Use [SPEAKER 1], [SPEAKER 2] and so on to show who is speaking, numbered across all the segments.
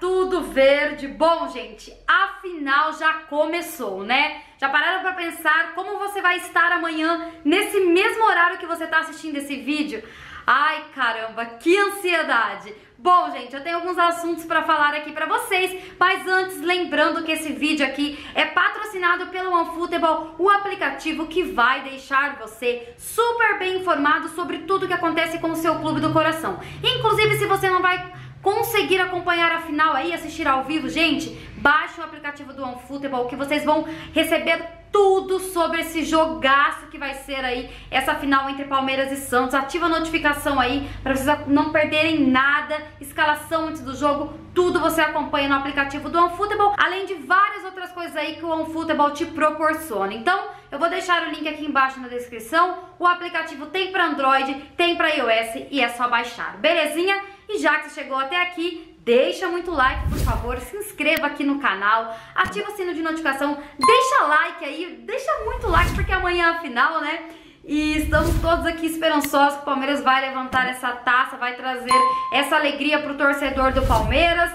[SPEAKER 1] tudo verde. Bom, gente, a final já começou, né? Já pararam pra pensar como você vai estar amanhã nesse mesmo horário que você tá assistindo esse vídeo? Ai, caramba, que ansiedade! Bom, gente, eu tenho alguns assuntos para falar aqui para vocês, mas antes, lembrando que esse vídeo aqui é patrocinado pelo OneFootball, o aplicativo que vai deixar você super bem informado sobre tudo que acontece com o seu clube do coração. Inclusive, se você não vai conseguir acompanhar a final aí, assistir ao vivo, gente, baixe o aplicativo do OneFootball que vocês vão receber tudo sobre esse jogaço que vai ser aí essa final entre Palmeiras e Santos. Ativa a notificação aí para vocês não perderem nada, escalação antes do jogo, tudo você acompanha no aplicativo do OneFootball, além de várias outras coisas aí que o OneFootball te proporciona. Então, eu vou deixar o link aqui embaixo na descrição. O aplicativo tem para Android, tem para iOS e é só baixar. Belezinha? E já que você chegou até aqui, deixa muito like, por favor, se inscreva aqui no canal, ativa o sino de notificação, deixa like aí, deixa muito like, porque amanhã é a final, né? E estamos todos aqui esperançosos que o Palmeiras vai levantar essa taça, vai trazer essa alegria pro torcedor do Palmeiras.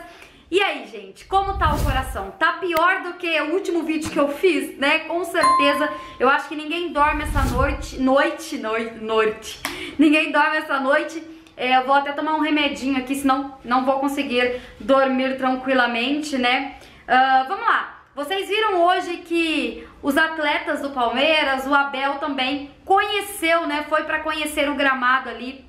[SPEAKER 1] E aí, gente, como tá o coração? Tá pior do que o último vídeo que eu fiz, né? Com certeza. Eu acho que ninguém dorme essa noite, noite, noite, noite. Ninguém dorme essa noite é, eu vou até tomar um remedinho aqui, senão não vou conseguir dormir tranquilamente, né? Uh, vamos lá. Vocês viram hoje que os atletas do Palmeiras, o Abel também conheceu, né? Foi para conhecer o gramado ali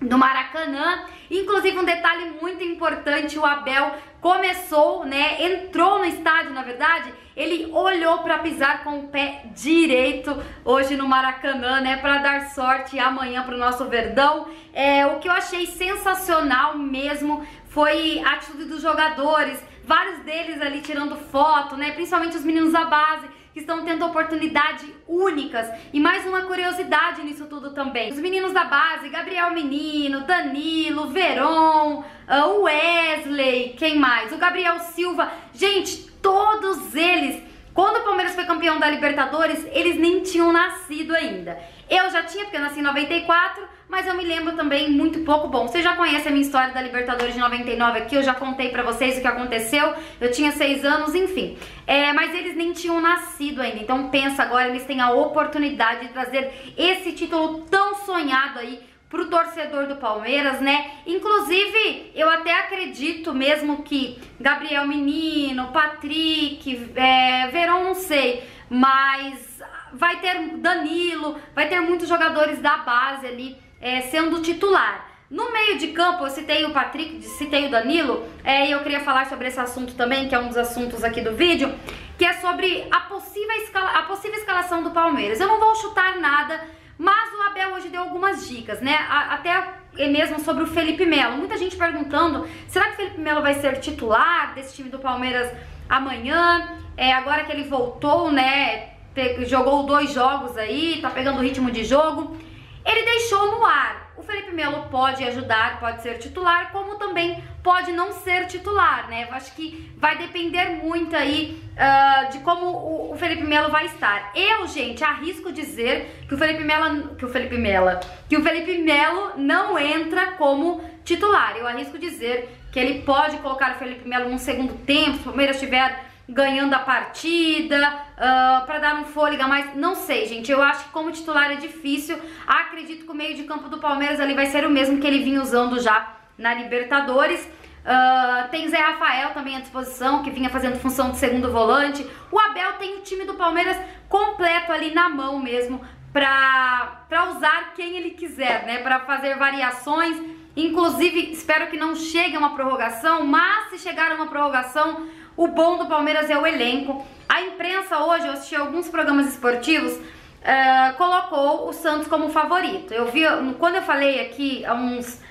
[SPEAKER 1] do Maracanã. Inclusive um detalhe muito importante, o Abel começou, né, entrou no estádio, na verdade, ele olhou para pisar com o pé direito hoje no Maracanã, né, para dar sorte amanhã pro nosso Verdão. É, o que eu achei sensacional mesmo foi a atitude dos jogadores, vários deles ali tirando foto, né, principalmente os meninos da base que estão tendo oportunidades únicas. E mais uma curiosidade nisso tudo também. Os meninos da base, Gabriel Menino, Danilo, Veron, ah, Wesley, quem mais? O Gabriel Silva. Gente, todos eles quando o Palmeiras foi campeão da Libertadores, eles nem tinham nascido ainda. Eu já tinha, porque eu nasci em 94, mas eu me lembro também muito pouco. Bom, você já conhece a minha história da Libertadores de 99 aqui, eu já contei pra vocês o que aconteceu. Eu tinha seis anos, enfim. É, mas eles nem tinham nascido ainda. Então pensa agora, eles têm a oportunidade de trazer esse título tão sonhado aí pro torcedor do Palmeiras, né? Inclusive, eu até acredito mesmo que Gabriel Menino, Patrick, é, Verão, não sei, mas vai ter Danilo, vai ter muitos jogadores da base ali é, sendo titular. No meio de campo, eu citei o Patrick, citei o Danilo, é, e eu queria falar sobre esse assunto também, que é um dos assuntos aqui do vídeo, que é sobre a possível, escala, a possível escalação do Palmeiras. Eu não vou chutar nada, mas o Abel hoje deu algumas dicas, né? Até mesmo sobre o Felipe Melo. Muita gente perguntando: será que o Felipe Melo vai ser titular desse time do Palmeiras amanhã? É, agora que ele voltou, né? Jogou dois jogos aí, tá pegando o ritmo de jogo. Ele deixou no ar o Felipe Melo pode ajudar, pode ser titular, como também pode não ser titular, né? Acho que vai depender muito aí uh, de como o, o Felipe Melo vai estar. Eu, gente, arrisco dizer que o Felipe Melo, que o Felipe Melo, que o Felipe Melo não entra como titular. Eu arrisco dizer que ele pode colocar o Felipe Melo num segundo tempo, se o Palmeiras tiver ganhando a partida, uh, ah, para dar um fôlego a mais. Não sei, gente. Eu acho que como titular é difícil. Acredito que o meio de campo do Palmeiras ali vai ser o mesmo que ele vinha usando já na Libertadores. Uh, tem Zé Rafael também à disposição, que vinha fazendo função de segundo volante. O Abel tem o time do Palmeiras completo ali na mão mesmo para usar quem ele quiser, né? Para fazer variações. Inclusive, espero que não chegue uma prorrogação, mas se chegar uma prorrogação, o bom do Palmeiras é o elenco. A imprensa hoje, eu assisti alguns programas esportivos, uh, colocou o Santos como favorito. Eu vi, quando eu falei aqui, há uns,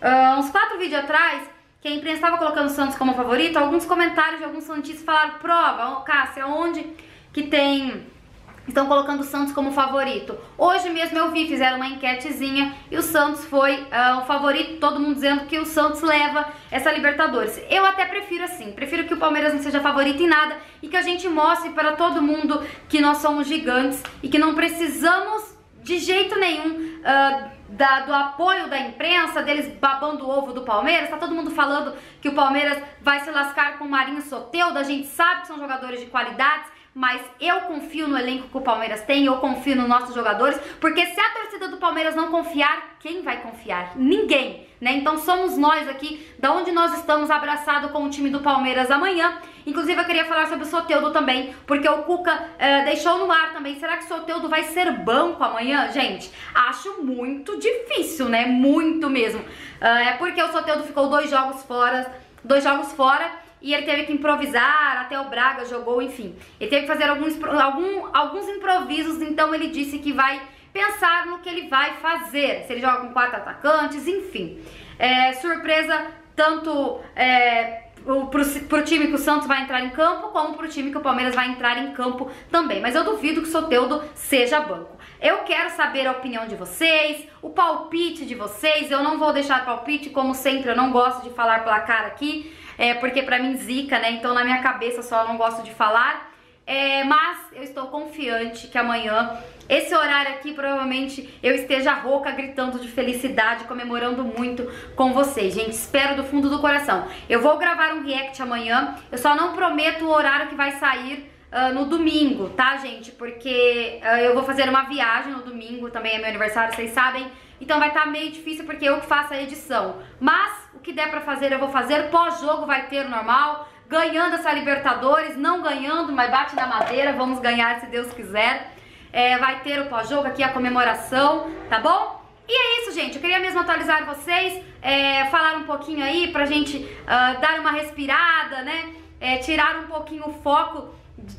[SPEAKER 1] uh, uns quatro vídeos atrás, que a imprensa estava colocando o Santos como favorito, alguns comentários de alguns santistas falaram, prova, Cássia, onde que tem estão colocando o Santos como favorito. Hoje mesmo eu vi, fizeram uma enquetezinha e o Santos foi uh, o favorito, todo mundo dizendo que o Santos leva essa Libertadores. Eu até prefiro assim, prefiro que o Palmeiras não seja favorito em nada e que a gente mostre para todo mundo que nós somos gigantes e que não precisamos de jeito nenhum uh, da, do apoio da imprensa, deles babando o ovo do Palmeiras. Tá todo mundo falando que o Palmeiras vai se lascar com o Marinho Soteudo. A gente sabe que são jogadores de qualidades mas eu confio no elenco que o Palmeiras tem, eu confio nos nossos jogadores, porque se a torcida do Palmeiras não confiar, quem vai confiar? Ninguém, né? Então somos nós aqui, da onde nós estamos abraçados com o time do Palmeiras amanhã. Inclusive eu queria falar sobre o Soteudo também, porque o Cuca uh, deixou no ar também. Será que o Soteudo vai ser banco amanhã? Gente, acho muito difícil, né? Muito mesmo. Uh, é porque o Soteudo ficou dois jogos fora, dois jogos fora e ele teve que improvisar, até o Braga jogou, enfim. Ele teve que fazer alguns, algum, alguns improvisos, então ele disse que vai pensar no que ele vai fazer. Se ele joga com quatro atacantes, enfim. É, surpresa tanto é, pro, time que o Santos vai entrar em campo, como pro time que o Palmeiras vai entrar em campo também. Mas eu duvido que o Soteudo seja banco. Eu quero saber a opinião de vocês, o palpite de vocês. Eu não vou deixar palpite, como sempre, eu não gosto de falar placar aqui é, porque pra mim zica, né? Então na minha cabeça só eu não gosto de falar. É, mas eu estou confiante que amanhã, esse horário aqui, provavelmente eu esteja rouca, gritando de felicidade, comemorando muito com vocês, gente. Espero do fundo do coração. Eu vou gravar um react amanhã, eu só não prometo o horário que vai sair uh, no domingo, tá, gente? Porque uh, eu vou fazer uma viagem no domingo, também é meu aniversário, vocês sabem. Então vai estar tá meio difícil porque eu que faço a edição. Mas o que der pra fazer eu vou fazer. Pós-jogo vai ter o normal. Ganhando essa Libertadores, não ganhando, mas bate na madeira. Vamos ganhar se Deus quiser. É, vai ter o pós-jogo aqui, a comemoração, tá bom? E é isso, gente. Eu queria mesmo atualizar vocês, é, falar um pouquinho aí pra gente uh, dar uma respirada, né? É, tirar um pouquinho o foco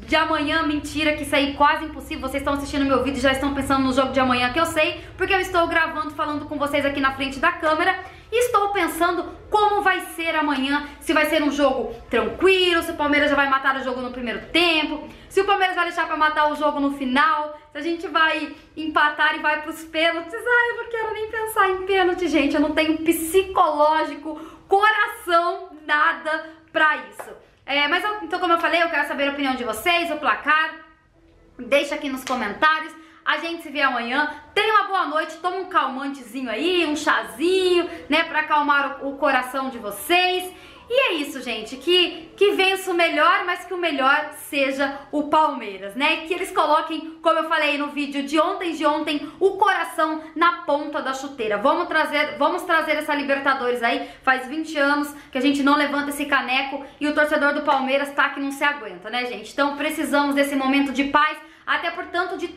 [SPEAKER 1] de amanhã, mentira, que isso aí é quase impossível. Vocês estão assistindo meu vídeo e já estão pensando no jogo de amanhã que eu sei, porque eu estou gravando, falando com vocês aqui na frente da câmera. E estou pensando como vai ser amanhã, se vai ser um jogo tranquilo, se o Palmeiras já vai matar o jogo no primeiro tempo, se o Palmeiras vai deixar para matar o jogo no final, se a gente vai empatar e vai pros pênaltis. Ai, eu não quero nem pensar em pênalti, gente. Eu não tenho psicológico, coração, nada pra isso. É, mas eu, então, como eu falei, eu quero saber a opinião de vocês, o placar. Deixa aqui nos comentários. A gente se vê amanhã. Tenha uma boa noite, toma um calmantezinho aí, um chazinho, né, para acalmar o, o coração de vocês. Gente, que, que vença o melhor, mas que o melhor seja o Palmeiras, né? Que eles coloquem, como eu falei no vídeo de ontem de ontem, o coração na ponta da chuteira. Vamos trazer, vamos trazer essa Libertadores aí. Faz 20 anos que a gente não levanta esse caneco e o torcedor do Palmeiras tá que não se aguenta, né, gente? Então precisamos desse momento de paz, até por tanto de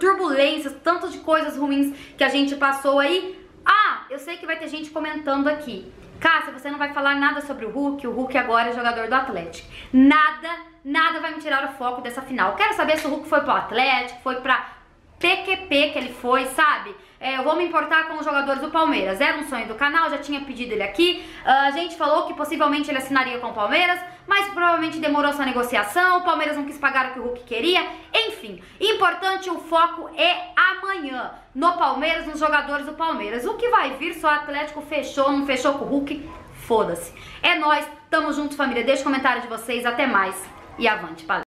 [SPEAKER 1] turbulências, tanto de coisas ruins que a gente passou aí. Ah, eu sei que vai ter gente comentando aqui. Cássia, você não vai falar nada sobre o Hulk, o Hulk agora é jogador do Atlético. Nada, nada vai me tirar o foco dessa final. Quero saber se o Hulk foi pro Atlético, foi pra PQP que ele foi, sabe? É, eu vou me importar com os jogadores do Palmeiras. Era um sonho do canal, já tinha pedido ele aqui. Uh, a gente falou que possivelmente ele assinaria com o Palmeiras, mas provavelmente demorou essa negociação. O Palmeiras não quis pagar o que o Hulk queria. Enfim, importante, o foco é amanhã no Palmeiras, nos jogadores do Palmeiras. O que vai vir, se o Atlético fechou, não fechou com o Hulk, foda-se. É nós, tamo junto, família. Deixa o comentário de vocês, até mais e avante, valeu.